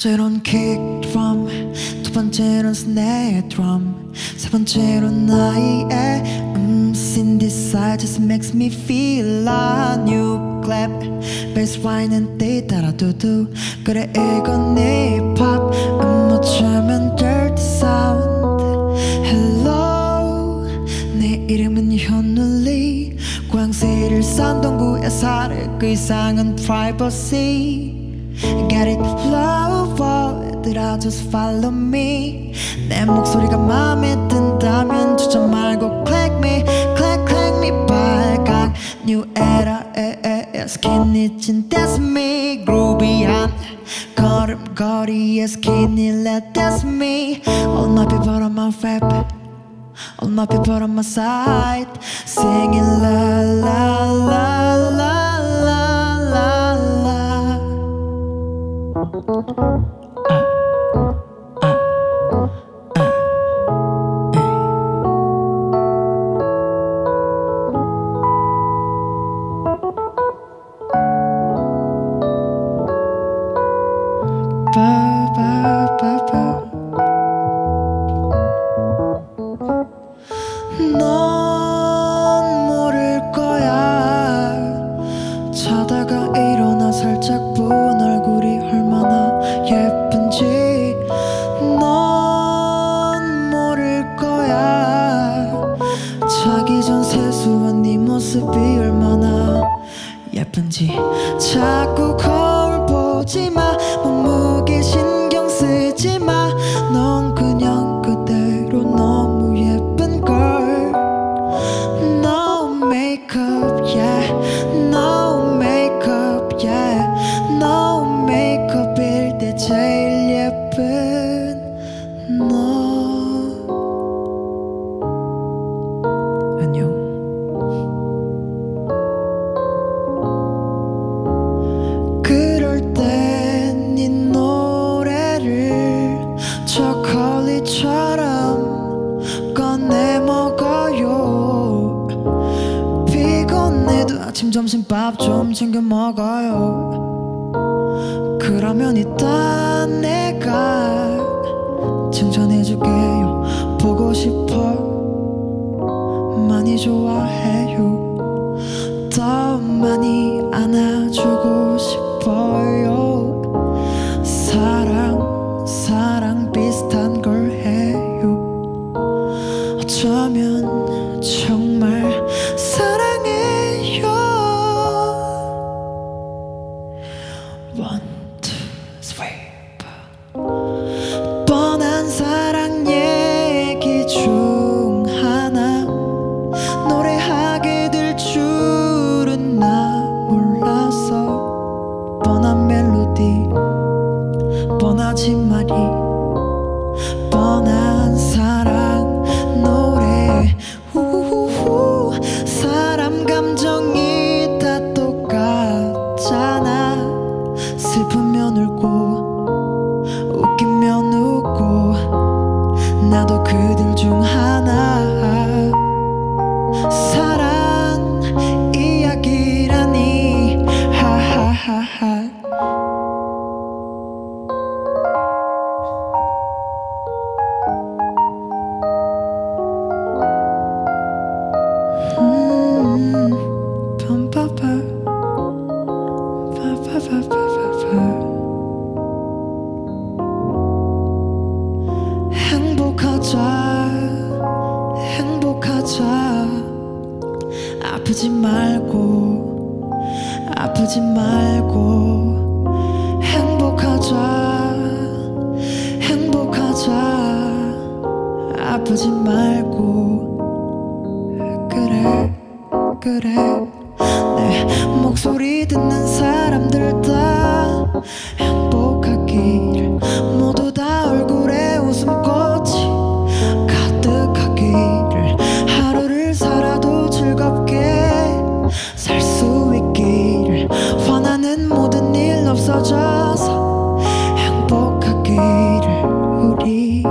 첫째로는 drum 두 번째로는 snare drum 세 번째로는 나의 음 synthesizers makes me feel like new clap bass line은 뛰따라 두두 그래 이건 힙합 음 어쩌면 dirty sound hello 내 이름은 현울리 고향세를 산 동구에 살을 그 이상은 privacy Get it love 얘들아 just follow me 내 목소리가 마음에 든다면 주저 말고 click me click click me 발각 New era 에에에 skinny 진 that's me groovy한 걸음걸이에 skinny let that's me All my people on my rap All my people on my side Singing la la la la la 살짝 본 얼굴이 얼마나 예쁜지 넌 모를 거야. 자기 전 세수한 네 모습이 얼마나 예쁜지 자꾸 점심밥 좀 챙겨 먹어요. 그러면 이따 내가 칭찬해줄게요. 보고 싶어. 많이 좋아해요. 더 많이 안아주고 뻔한 사랑 얘기 중 하나. 노래하게 될 줄은 나 몰라서. 뻔한 멜로디 뻔하지 말이. 뻔한 사랑 아프지 말고 아프지 말고 내 목소리 듣는 사람들 다 행복하기를 모두 다 얼굴에 웃음꽃이 가득하기를 하루를 살아도 즐겁게 살 수 있기를 화나는 모든 일 없어져서 행복하기를 우리